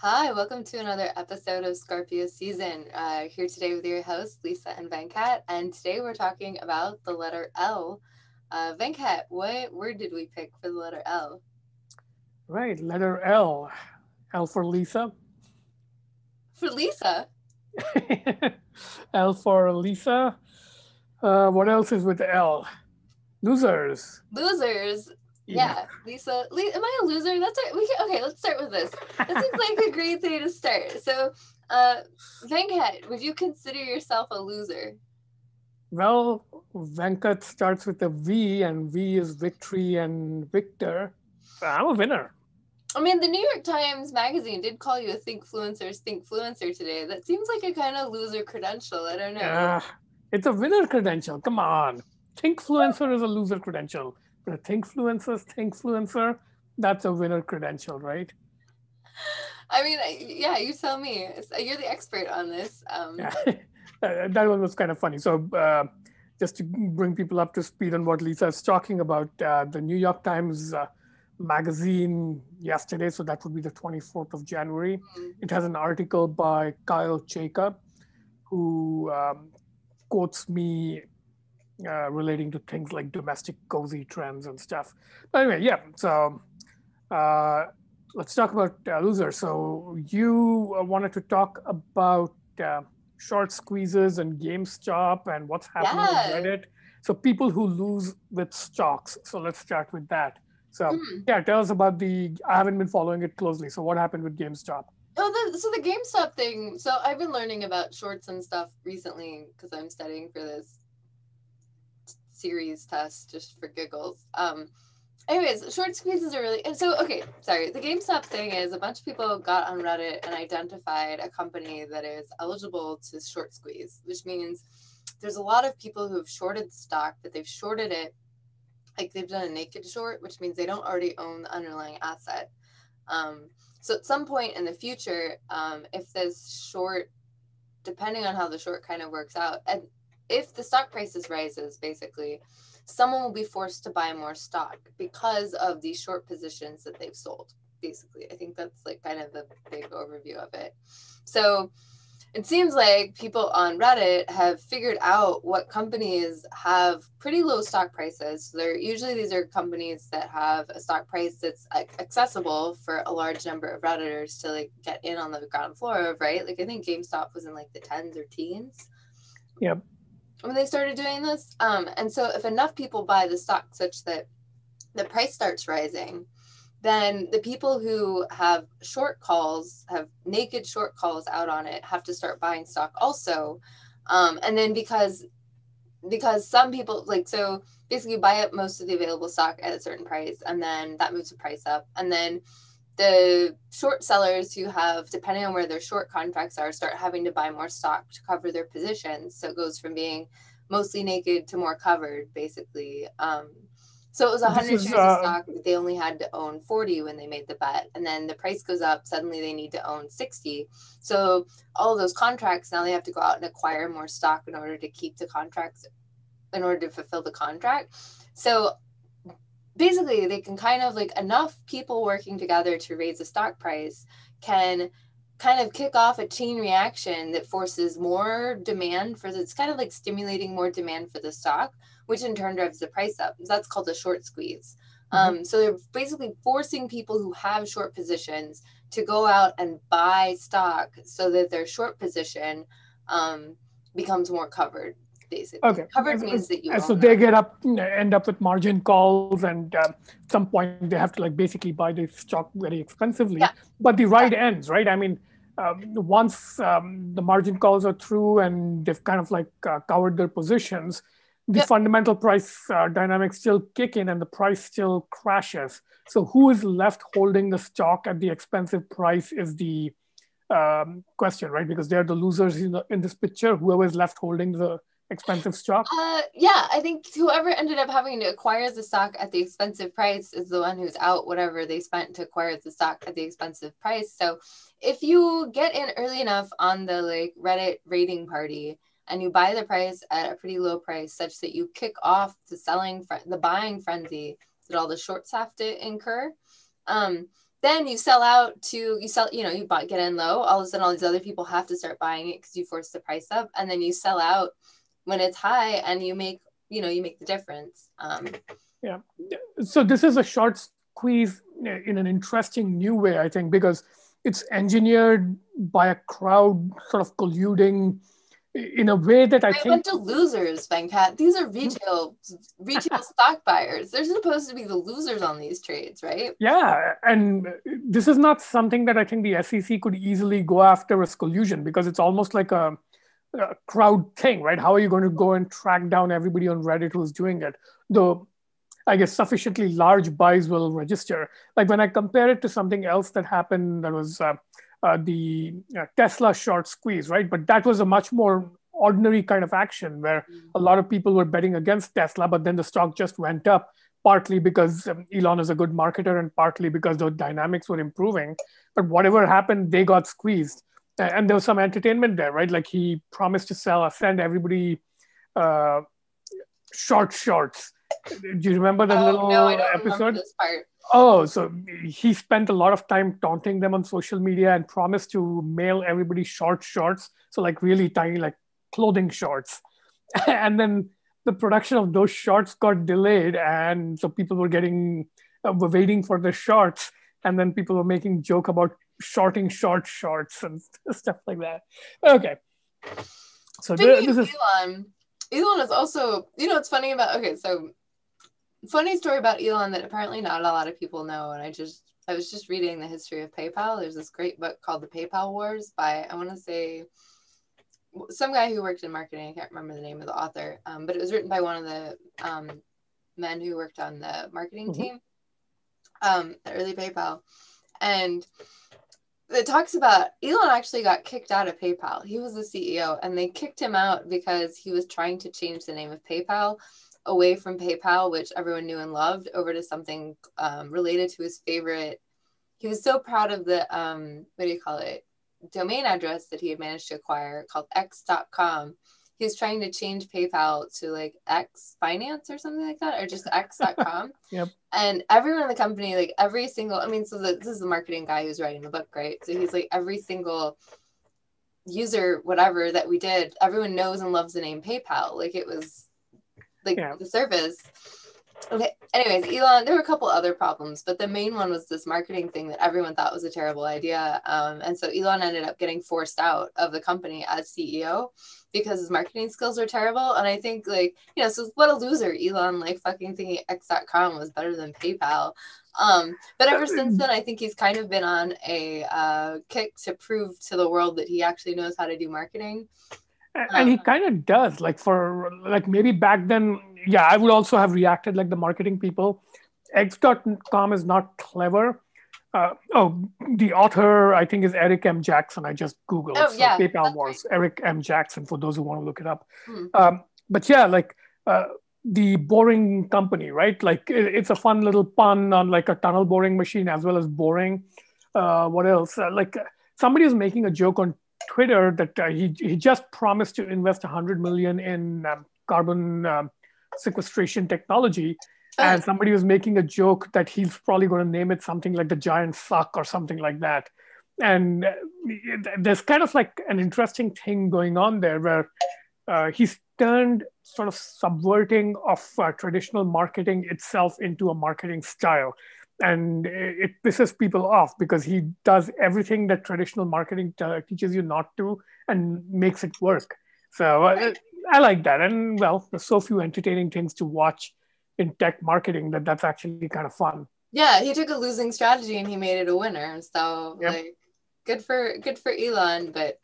Hi, welcome to another episode of Scorpio Season. Uh, here today with your hosts, Lisa and Venkat. And today we're talking about the letter L. Uh, Venkat, what word did we pick for the letter L? Right, letter L. L for Lisa. For Lisa? L for Lisa. Uh, what else is with L? Losers. Losers. Yeah, Lisa. Am I a loser? That's right. We can, okay. Let's start with this. This seems like a great day to start. So, uh, Venkat, would you consider yourself a loser? Well, Venkat starts with a V, and V is victory and victor. I'm a winner. I mean, the New York Times Magazine did call you a Thinkfluencer's Thinkfluencer today. That seems like a kind of loser credential. I don't know. Uh, it's a winner credential. Come on. Thinkfluencer is a loser credential. A Thinkfluencer's Thinkfluencer, that's a winner credential, right? I mean, yeah, you tell me. You're the expert on this. Um, yeah. That one was kind of funny. So, uh, just to bring people up to speed on what Lisa is talking about, uh, the New York Times uh, magazine yesterday, so that would be the 24th of January. Mm-hmm. It has an article by Kyle Chayka, who um, quotes me uh, relating to things like domestic cozy trends and stuff. But anyway, yeah. So uh, let's talk about uh, losers. So you wanted to talk about uh, short squeezes and GameStop and what's happening yeah. with Reddit. So people who lose with stocks. So let's start with that. So mm. yeah, tell us about the. I haven't been following it closely. So what happened with GameStop? Oh, the, so the GameStop thing. So I've been learning about shorts and stuff recently because I'm studying for this series test just for giggles. Um, anyways, short squeezes are really and so okay. Sorry, the GameStop thing is a bunch of people got on Reddit and identified a company that is eligible to short squeeze, which means there's a lot of people who have shorted the stock, but they've shorted it like they've done a naked short, which means they don't already own the underlying asset. Um, so at some point in the future, um, if this short, depending on how the short kind of works out, and if the stock prices rises, basically, someone will be forced to buy more stock because of these short positions that they've sold. Basically, I think that's like kind of the big overview of it. So it seems like people on Reddit have figured out what companies have pretty low stock prices. So they're usually these are companies that have a stock price that's accessible for a large number of redditors to like get in on the ground floor of, right? Like I think GameStop was in like the tens or teens. Yep. When they started doing this, um, and so if enough people buy the stock such that the price starts rising, then the people who have short calls, have naked short calls out on it, have to start buying stock also. Um, and then because because some people like so basically buy up most of the available stock at a certain price and then that moves the price up and then the short sellers who have depending on where their short contracts are start having to buy more stock to cover their positions so it goes from being mostly naked to more covered basically um, so it was 100 shares uh, of stock. They only had to own 40 when they made the bet. And then the price goes up. Suddenly they need to own 60. So all of those contracts, now they have to go out and acquire more stock in order to keep the contracts, in order to fulfill the contract. So basically they can kind of like enough people working together to raise the stock price can kind of kick off a chain reaction that forces more demand for it's kind of like stimulating more demand for the stock which in turn drives the price up. That's called a short squeeze. Mm-hmm. um, so they're basically forcing people who have short positions to go out and buy stock so that their short position um, becomes more covered basically. Okay. Covered means that you so they get up end up with margin calls and at some point they have to like basically buy the stock very expensively. Yeah. but the ride yeah. ends right? I mean um, once um, the margin calls are through and they've kind of like uh, covered their positions the yep. fundamental price uh, dynamics still kick in and the price still crashes. So who is left holding the stock at the expensive price is the um, question right? Because they're the losers in, the, in this picture. Whoever is left holding the expensive stock? Uh, yeah, I think whoever ended up having to acquire the stock at the expensive price is the one who's out whatever they spent to acquire the stock at the expensive price. So if you get in early enough on the like Reddit rating party and you buy the price at a pretty low price such that you kick off the selling fr- the buying frenzy that all the shorts have to incur, um, then you sell out to you sell you know you buy, get in low all of a sudden all these other people have to start buying it because you force the price up and then you sell out when it's high and you make you know you make the difference um, yeah so this is a short squeeze in an interesting new way i think because it's engineered by a crowd sort of colluding in a way that I, I think went to losers, Venkat. These are retail retail stock buyers. They're supposed to be the losers on these trades, right? Yeah, and this is not something that I think the SEC could easily go after as collusion because it's almost like a, a crowd thing, right? How are you going to go and track down everybody on Reddit who's doing it? Though I guess sufficiently large buys will register. Like when I compare it to something else that happened that was uh, uh, the uh, Tesla short squeeze, right? But that was a much more ordinary kind of action where a lot of people were betting against Tesla, but then the stock just went up, partly because um, Elon is a good marketer and partly because the dynamics were improving. But whatever happened, they got squeezed. And there was some entertainment there, right? Like he promised to sell, send everybody uh, short shorts. Do you remember that oh, little no, episode? Oh, so he spent a lot of time taunting them on social media and promised to mail everybody short shorts. So like really tiny, like clothing shorts. and then the production of those shorts got delayed, and so people were getting uh, were waiting for the shorts, and then people were making joke about shorting short shorts and stuff like that. Okay, so this is Elon. Elon is also, you know, it's funny about okay, so funny story about Elon that apparently not a lot of people know, and I just I was just reading the history of PayPal. There's this great book called The PayPal Wars by I want to say some guy who worked in marketing. I can't remember the name of the author, um, but it was written by one of the um, men who worked on the marketing mm-hmm. team um, early PayPal, and it talks about Elon actually got kicked out of PayPal. He was the CEO, and they kicked him out because he was trying to change the name of PayPal away from PayPal, which everyone knew and loved, over to something um, related to his favorite. He was so proud of the um, what do you call it? domain address that he had managed to acquire called x.com. He was trying to change PayPal to like X Finance or something like that, or just x.com. yep. And everyone in the company, like every single, I mean, so the, this is the marketing guy who's writing the book, right? So he's like every single user, whatever that we did, everyone knows and loves the name PayPal. Like it was like yeah. the service Okay. Anyways, Elon, there were a couple other problems, but the main one was this marketing thing that everyone thought was a terrible idea. Um, and so Elon ended up getting forced out of the company as CEO because his marketing skills were terrible. And I think, like, you know, so what a loser, Elon, like fucking thinking X.com was better than PayPal. Um, but ever since then, I think he's kind of been on a uh, kick to prove to the world that he actually knows how to do marketing and he uh-huh. kind of does like for like maybe back then yeah i would also have reacted like the marketing people. X.com is not clever. Uh, oh the author i think is eric m. Jackson. I just googled oh, so yeah, paypal wars. Right. eric m. Jackson for those who want to look it up. Hmm. um, but yeah like uh, the boring company right? Like it, it's a fun little pun on like a tunnel boring machine as well as boring. Uh, what else? Uh, like somebody is making a joke on Twitter that uh, he, he just promised to invest 100 million in um, carbon um, sequestration technology. Oh. And somebody was making a joke that he's probably going to name it something like the giant suck or something like that. And uh, there's kind of like an interesting thing going on there where uh, he's turned sort of subverting of uh, traditional marketing itself into a marketing style and it pisses people off because he does everything that traditional marketing t- teaches you not to and makes it work so uh, i like that and well there's so few entertaining things to watch in tech marketing that that's actually kind of fun yeah he took a losing strategy and he made it a winner so yep. like good for good for elon but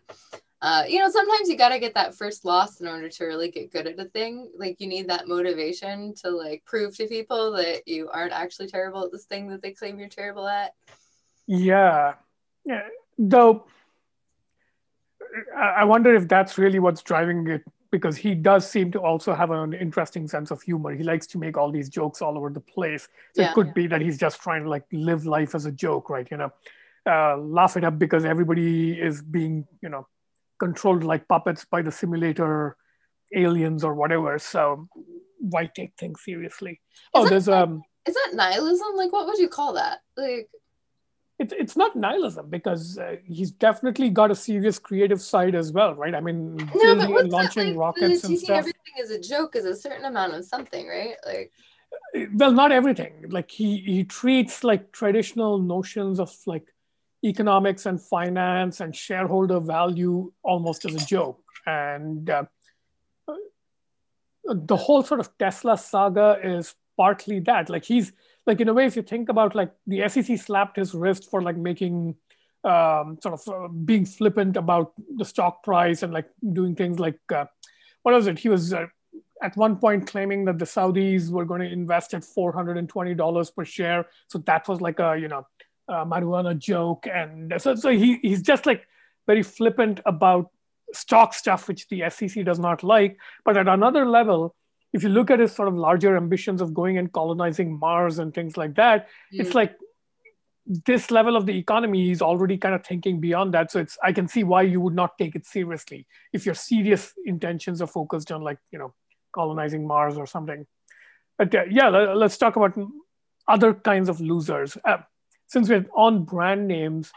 uh, you know, sometimes you got to get that first loss in order to really get good at a thing. Like you need that motivation to like prove to people that you aren't actually terrible at this thing that they claim you're terrible at. Yeah. Yeah. Though I wonder if that's really what's driving it because he does seem to also have an interesting sense of humor. He likes to make all these jokes all over the place. So yeah, it could yeah. be that he's just trying to like live life as a joke, right? You know, uh, laugh it up because everybody is being, you know, controlled like puppets by the simulator aliens or whatever. So why take things seriously? Is oh, that, there's um. Is that nihilism? Like, what would you call that? Like, it's it's not nihilism because uh, he's definitely got a serious creative side as well, right? I mean, no, but what's launching that, like, rockets and stuff. Everything is a joke is a certain amount of something, right? Like, well, not everything. Like he he treats like traditional notions of like economics and finance and shareholder value almost as a joke, and uh, the whole sort of Tesla saga is partly that. Like he's like in a way, if you think about like the SEC slapped his wrist for like making um, sort of uh, being flippant about the stock price and like doing things like uh, what was it? He was uh, at one point claiming that the Saudis were going to invest at four hundred and twenty dollars per share. So that was like a you know marijuana joke, and so so he he's just like very flippant about stock stuff, which the SEC does not like. But at another level, if you look at his sort of larger ambitions of going and colonizing Mars and things like that, mm. it's like this level of the economy is already kind of thinking beyond that. So it's I can see why you would not take it seriously if your serious intentions are focused on like you know colonizing Mars or something. But uh, yeah, let, us talk about other kinds of losers. Uh, since we're on brand names,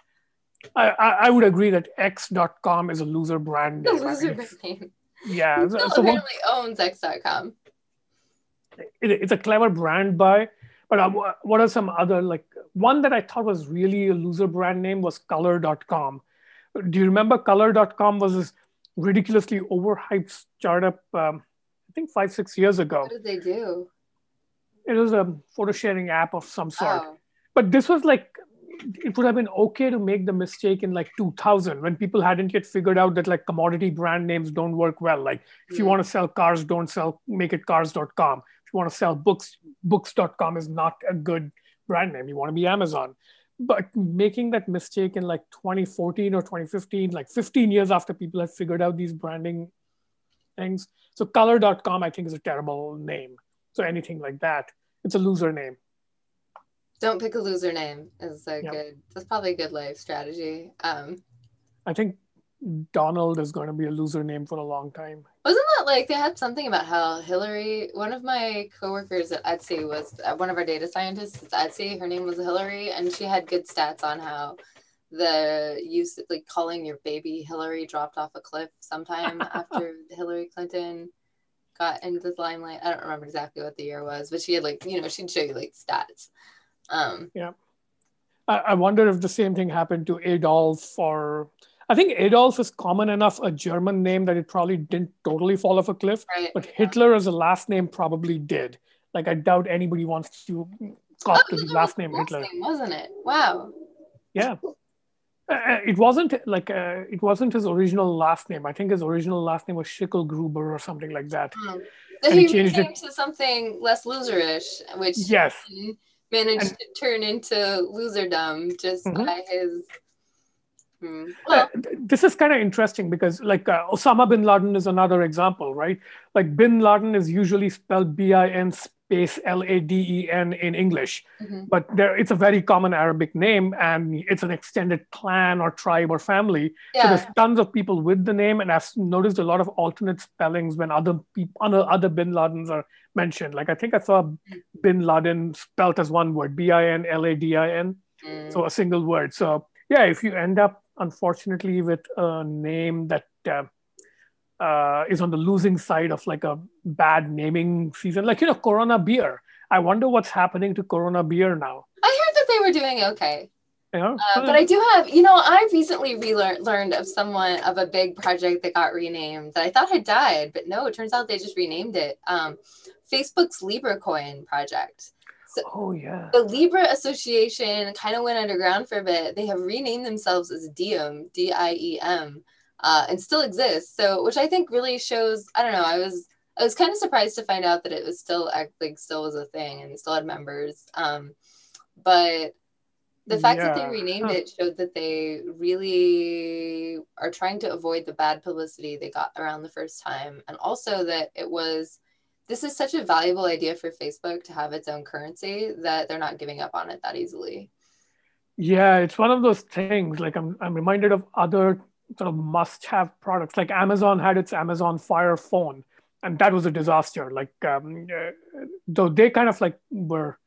I, I, I, would agree that X.com is a loser brand name. A loser brand name. Yeah. He still so apparently what, owns X.com it's a clever brand buy. But uh, what are some other like one that I thought was really a loser brand name was Color.com. Do you remember Color.com was this ridiculously overhyped startup? Um, I think five six years ago. What did they do? It was a photo sharing app of some sort. Oh. But this was like it would have been okay to make the mistake in like 2000 when people hadn't yet figured out that like commodity brand names don't work well like if you want to sell cars don't sell make it cars.com want to sell books, books.com is not a good brand name. You want to be Amazon. But making that mistake in like 2014 or 2015, like 15 years after people had figured out these branding things. So color.com, I think, is a terrible name. So anything like that, it's a loser name. Don't pick a loser name is a yep. good, that's probably a good life strategy. Um, I think Donald is going to be a loser name for a long time. Wasn't that like they had something about how Hillary, one of my coworkers at Etsy was uh, one of our data scientists at Etsy, her name was Hillary, and she had good stats on how the use like calling your baby Hillary dropped off a cliff sometime after Hillary Clinton got into the limelight. I don't remember exactly what the year was, but she had like, you know, she'd show you like stats. Um, yeah. I, I wonder if the same thing happened to Adolf or I think Adolf is common enough a German name that it probably didn't totally fall off a cliff. Right. But Hitler as a last name probably did. Like I doubt anybody wants to cop oh, to the last name Hitler. Name, wasn't it? Wow. Yeah. Uh, uh, it wasn't like uh, it wasn't his original last name. I think his original last name was Schicklgruber or something like that. Hmm. So he, he changed it to something less loserish, which yes managed and, to turn into loserdom just mm-hmm. by his Mm. Uh, this is kind of interesting because, like, uh, Osama bin Laden is another example, right? Like, bin Laden is usually spelled B I N space L A D E N in English, mm-hmm. but there, it's a very common Arabic name and it's an extended clan or tribe or family. Yeah. So there's tons of people with the name, and I've noticed a lot of alternate spellings when other people, other, bin Ladens are mentioned. Like, I think I saw bin Laden spelled as one word, B I N L A D I N, mm. so a single word. So yeah, if you end up unfortunately with a name that uh, uh, is on the losing side of like a bad naming season, like you know Corona beer. I wonder what's happening to Corona beer now. I heard that they were doing okay. Yeah. Uh, but I do have, you know, I recently relearned of someone of a big project that got renamed that I thought had died, but no, it turns out they just renamed it. Um, Facebook's Libra Coin project. So oh yeah. The Libra Association kind of went underground for a bit. They have renamed themselves as Diem, D I E M, uh, and still exists. So, which I think really shows. I don't know. I was I was kind of surprised to find out that it was still like still was a thing and still had members. Um, but the fact yeah. that they renamed it showed that they really are trying to avoid the bad publicity they got around the first time, and also that it was this is such a valuable idea for Facebook to have its own currency that they're not giving up on it that easily. Yeah, it's one of those things. Like I'm, I'm reminded of other sort of must-have products. Like Amazon had its Amazon Fire phone, and that was a disaster. Like, um, uh, though they kind of like were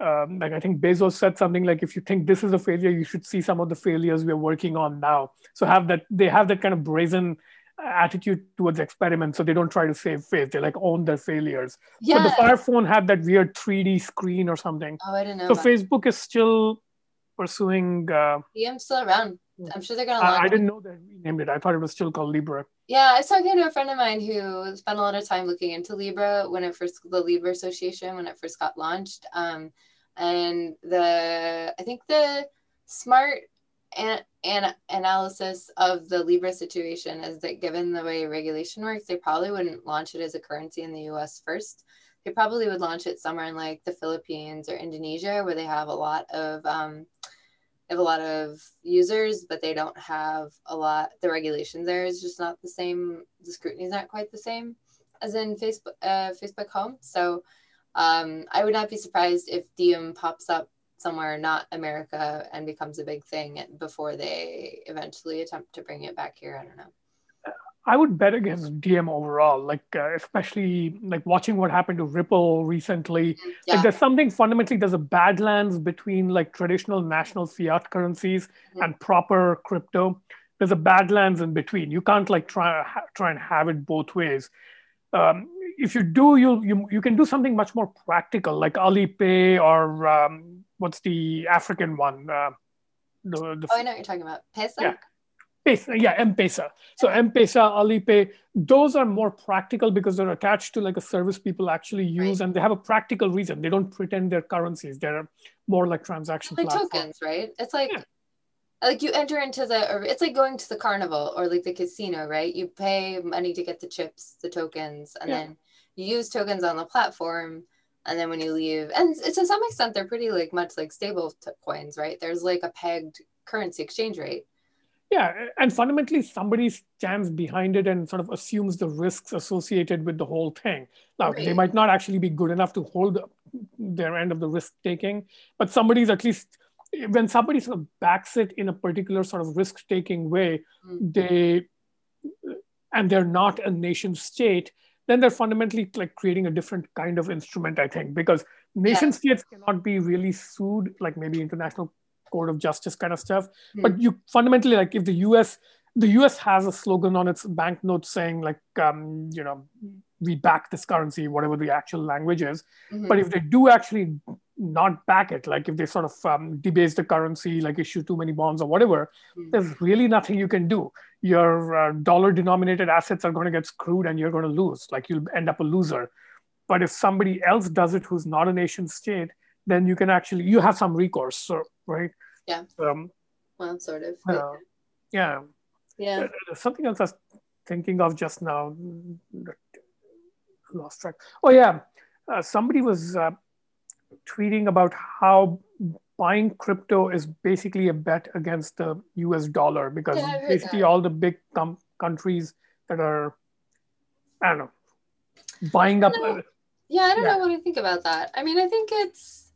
um, like I think Bezos said something like, if you think this is a failure, you should see some of the failures we're working on now. So have that they have that kind of brazen attitude towards experiments, so they don't try to save face. They like own their failures. Yeah. But the Fire phone had that weird 3D screen or something. oh, I didn't know. So Facebook is still pursuing. Uh, Diem's still around. I'm sure they're gonna. I, I didn't know they renamed it. I thought it was still called Libra. Yeah, I was talking to a friend of mine who spent a lot of time looking into Libra when it first the Libra Association when it first got launched. Um, and the I think the smart an, an analysis of the Libra situation is that given the way regulation works, they probably wouldn't launch it as a currency in the U.S. first. They probably would launch it somewhere in like the Philippines or Indonesia, where they have a lot of um, have a lot of users, but they don't have a lot. The regulation there is just not the same. The scrutiny is not quite the same as in Facebook, uh, Facebook Home. So um, I would not be surprised if Diem pops up somewhere not America and becomes a big thing before they eventually attempt to bring it back here. I don't know. I would bet against Diem overall, like uh, especially like watching what happened to Ripple recently. Yeah, Like there's something fundamentally there's a badlands between like traditional national fiat currencies Mhm. and proper crypto. There's a badlands in between. You can't like try ha- try and have it both ways. Um, if you do, you you you can do something much more practical, like Alipay or um, what's the African one? Uh, the, the oh, I know what you're talking about. Pesa? Yeah. Pesa, yeah, M-Pesa. So M-Pesa, Alipay, those are more practical because they're attached to like a service people actually use, and they have a practical reason. They don't pretend they're currencies. They're more like transaction like platforms. tokens, right? It's like Yeah. like you enter into the or it's like going to the carnival or like the casino, right? You pay money to get the chips, the tokens, and Yeah. then you use tokens on the platform. And then when you leave, and to some extent they're pretty like much like stable coins, right? There's like a pegged currency exchange rate. Yeah, and fundamentally, somebody stands behind it and sort of assumes the risks associated with the whole thing. Now, they might not actually be good enough to hold their end of the risk taking, but somebody's at least when somebody sort of backs it in a particular sort of risk taking way, Mm. they and they're not a nation state, then they're fundamentally like creating a different kind of instrument, I think, because nation states cannot be really sued, like maybe international court of justice kind of stuff. Hmm. But you fundamentally like if the US the US has a slogan on its banknotes saying like um, you know we back this currency, whatever the actual language is. Mhm. But if they do actually not back it, like if they sort of um, debase the currency, like issue too many bonds or whatever, Hmm. there's really nothing you can do. Your uh, dollar denominated assets are going to get screwed and you're going to lose. Like you'll end up a loser. But if somebody else does it who's not a nation state, then you can actually you have some recourse, so, right? Yeah. Um, well, sort of. uh, yeah. yeah. There's something else I was thinking of just now. Lost track. Oh yeah, uh, somebody was uh, tweeting about how buying crypto is basically a bet against the U.S. dollar because Yeah, basically that. all the big com- countries that are, I don't know, buying up. No. uh, Yeah, I don't Yeah. know what I think about that. I mean, I think it's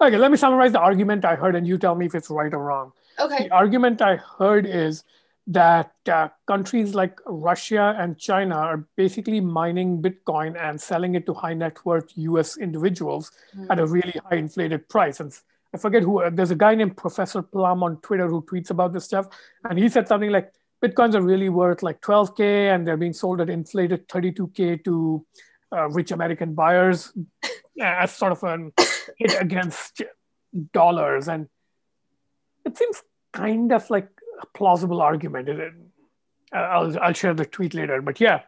okay, let me summarize the argument I heard, and you tell me if it's right or wrong. okay. The argument I heard is that uh, countries like Russia and China are basically mining Bitcoin and selling it to high net worth US individuals Mhm. at a really high inflated price. And I forget who, uh, there's a guy named Professor Plum on Twitter who tweets about this stuff. And he said something like Bitcoins are really worth like 12K and they're being sold at inflated 32K to uh, rich American buyers as sort of an hit against dollars. And it seems kind of like plausible argument. Uh, I'll, I'll share the tweet later, but yeah,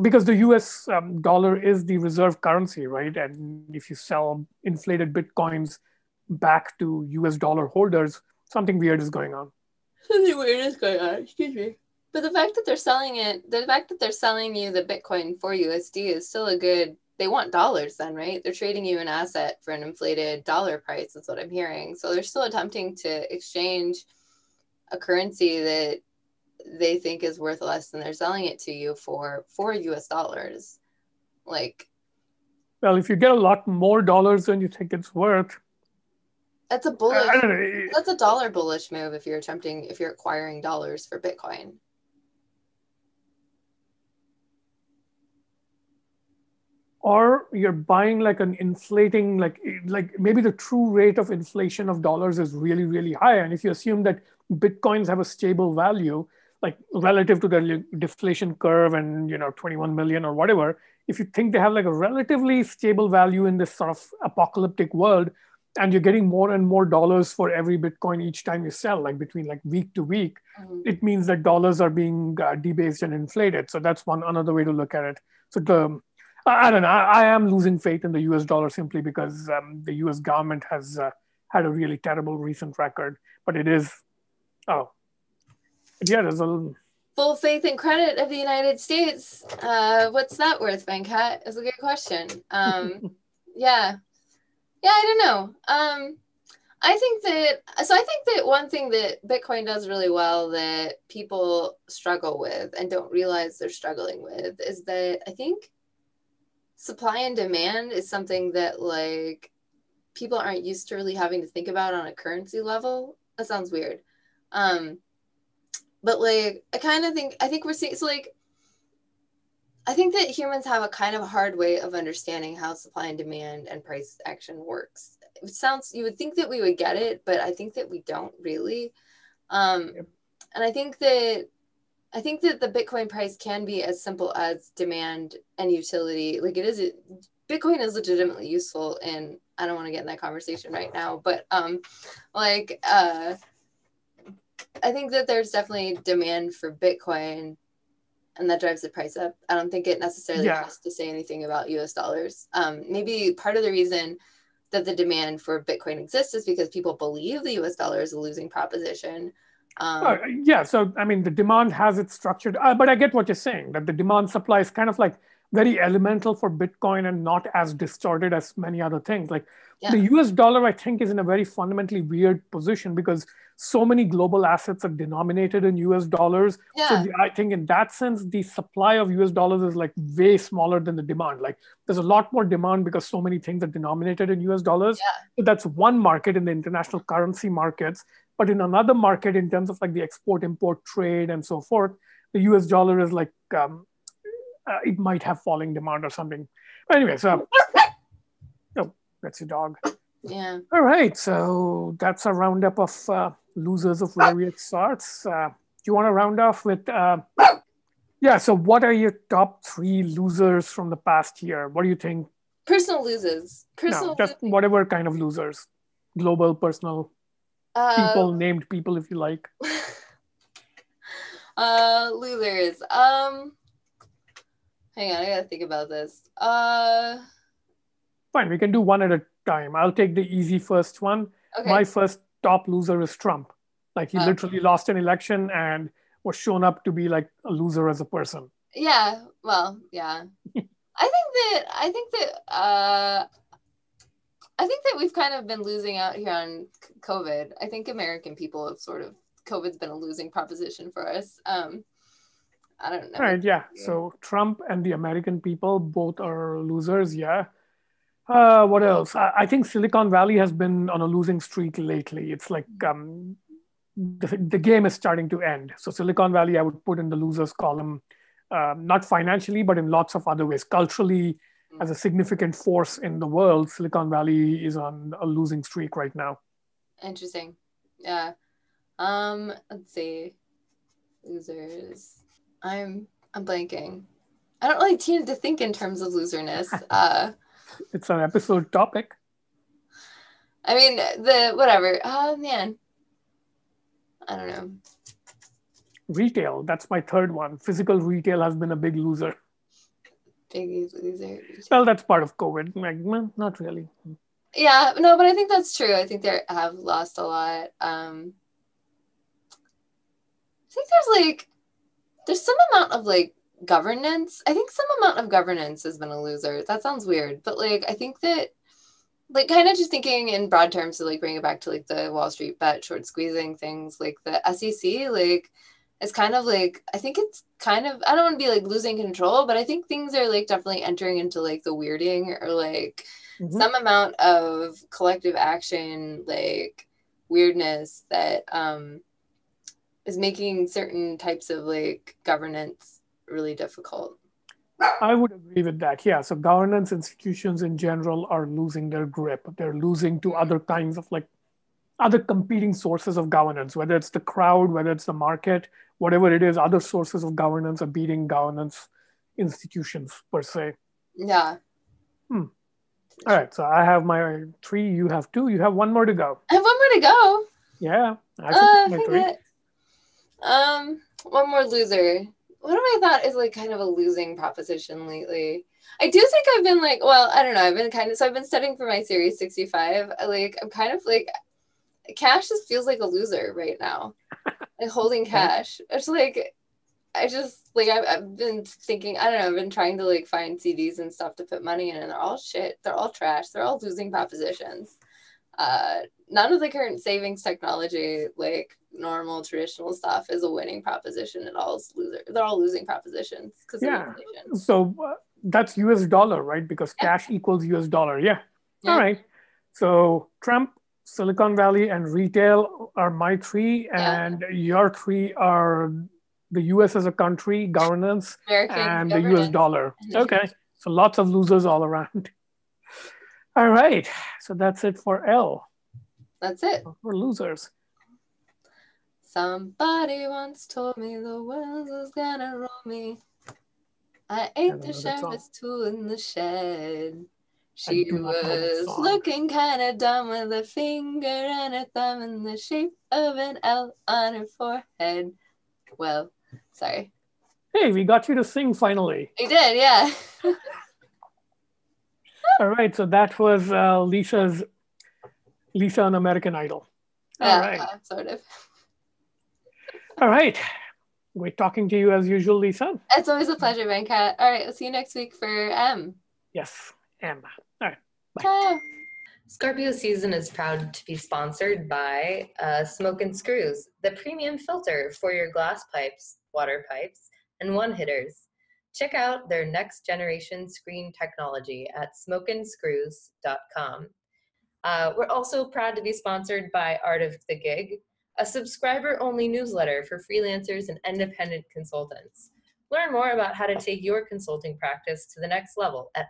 because the US um, dollar is the reserve currency, right? And if you sell inflated Bitcoins back to US dollar holders, something weird is going on. Something weird is going on. Excuse me. But the fact that they're selling it, the fact that they're selling you the Bitcoin for USD is still a good. They want dollars then, right? They're trading you an asset for an inflated dollar price. That's what I'm hearing. So they're still attempting to exchange a currency that they think is worth less than they're selling it to you for for US dollars. Like Well, if you get a lot more dollars than you think it's worth, that's a bullish. I don't know. That's a dollar bullish move if you're attempting if you're acquiring dollars for Bitcoin. Or you're buying like an inflating like like maybe the true rate of inflation of dollars is really really high. And if you assume that bitcoins have a stable value like relative to the deflation curve and you know 21 million or whatever if you think they have like a relatively stable value in this sort of apocalyptic world and you're getting more and more dollars for every bitcoin each time you sell like between like week to week mm-hmm. it means that dollars are being uh, debased and inflated. So that's one another way to look at it. So the I don't know. I, I, am losing faith in the U.S. dollar simply because um, the U.S. government has uh, had a really terrible recent record. But it is, oh, yeah, there's a full faith and credit of the United States. Uh, what's that worth, Venkat? Is a good question. Um, yeah, yeah, I don't know. Um, I think that so I think that one thing that Bitcoin does really well that people struggle with and don't realize they're struggling with is that I think supply and demand is something that like people aren't used to really having to think about on a currency level. That sounds weird. Um, but like I kind of think I think we're seeing so like I think that humans have a kind of hard way of understanding how supply and demand and price action works. It sounds you would think that we would get it, but I think that we don't really. Um, yep. And I think that I think that the Bitcoin price can be as simple as demand and utility. Like it is, Bitcoin is legitimately useful, and I don't want to get in that conversation right now. But um, like uh, I think that there's definitely demand for Bitcoin, and that drives the price up. I don't think it necessarily yeah. has to say anything about U.S. dollars. Um, maybe part of the reason that the demand for Bitcoin exists is because people believe the U.S. dollar is a losing proposition. Um, uh, yeah, so I mean, the demand has its structured, uh, but I get what you're saying that the demand supply is kind of like very elemental for Bitcoin and not as distorted as many other things. Like yeah. the US dollar, I think, is in a very fundamentally weird position because so many global assets are denominated in US dollars. Yeah. So the, I think in that sense, the supply of US dollars is like way smaller than the demand. Like there's a lot more demand because so many things are denominated in US dollars. Yeah. So that's one market in the international currency markets. But in another market, in terms of like the export import trade and so forth, the US dollar is like, um, uh, it might have falling demand or something. But anyway, so, oh, that's your dog. Yeah. All right. So that's a roundup of uh, losers of various sorts. Uh, do you want to round off with, uh, yeah, so what are your top three losers from the past year? What do you think? Personal losers. Personal no, just whatever kind of losers. Global, personal uh, people named people if you like. Uh losers. Um hang on i gotta think about this. Uh fine we can do one at a time. I'll take the easy first one. Okay. my first top loser is trump. Like he uh, literally lost an election and was shown up to be like a loser as a person. Yeah well yeah. I think that i think that uh I think that we've kind of been losing out here on COVID. I think American people have sort of COVID's been a losing proposition for us. Um, I don't know. Right. Yeah. So Trump and the American people both are losers. Yeah. Uh, what else? I, I, think Silicon Valley has been on a losing streak lately. It's like um, the, the game is starting to end. So Silicon Valley, I would put in the losers column, um, not financially, but in lots of other ways. Culturally, as a significant force in the world, Silicon Valley is on a losing streak right now. Interesting. Yeah. Um, let's see. Losers. I'm I'm blanking. I don't really tend to think in terms of loserness. Uh it's an episode topic. I mean the whatever. Oh man. I don't know. Retail, that's my third one. Physical retail has been a big loser. Well, that's part of COVID. Like, not really. Yeah, no, but I think that's true. I think they have lost a lot. Um, I think there's like there's some amount of like governance. I think some amount of governance has been a loser. That sounds weird, but like I think that like kind of just thinking in broad terms to like bring it back to like the Wall Street bet short squeezing things like the SEC like it's kind of like I think it's kind of I don't want to be like losing control, but I think things are like definitely entering into like the weirding or like mm-hmm. some amount of collective action, like weirdness that um is making certain types of like governance really difficult. I would agree with that. Yeah. So governance institutions in general are losing their grip. They're losing to other kinds of like other competing sources of governance, whether it's the crowd, whether it's the market, whatever it is, other sources of governance are beating governance institutions per se. Yeah. Hmm. All right. So I have my three. You have two. You have one more to go. I have one more to go. Yeah. I uh, three. Um, one more loser. What have I thought is like kind of a losing proposition lately? I do think I've been like, well, I don't know. I've been kind of so I've been studying for my series 65. Like I'm kind of like cash just feels like a loser right now. like holding cash. It's like I just like I've, I've been thinking I don't know I've been trying to like find CDs and stuff to put money in and they're all shit. They're all trash. They're all losing propositions. Uh, none of the current savings technology like normal traditional stuff is a winning proposition at all. Loser they're all losing propositions because yeah. so uh, that's US dollar right? Because yeah. cash equals US dollar. Yeah. yeah. All right. So Trump Silicon Valley and retail are my three and yeah. your three are the US as a country, governance, American and governance. the US dollar. Mm-hmm. Okay. So lots of losers all around. All right. So that's it for L. That's it. For losers. Somebody once told me the world was gonna roll me. I ate the sharpest tool in the shed. She was looking kind of dumb with a finger and a thumb in the shape of an L on her forehead. Well, Sorry. Hey, we got you to sing finally. We did, yeah. All right, so that was uh, Lisa's Lisa on American Idol. All yeah, right. Uh, sort of. All right. Great talking to you as usual, Lisa. It's always a pleasure, Venkat. All right, we'll see you next week for M. Yes, M. All right. Bye. Ciao. Scorpio Season is proud to be sponsored by uh, Smokin Screws, the premium filter for your glass pipes water pipes, and one hitters. Check out their next generation screen technology at smokinscrews.com. Uh, we're also proud to be sponsored by Art of the Gig, a subscriber only newsletter for freelancers and independent consultants. Learn more about how to take your consulting practice to the next level at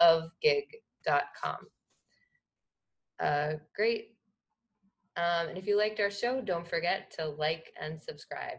artofgig.com. Uh, great. Um, and if you liked our show, don't forget to like and subscribe.